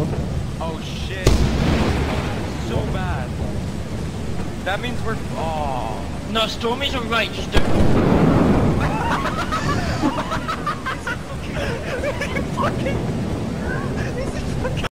Oh shit. So bad. That means we're... Oh. No, Stormy's alright, just do fucking...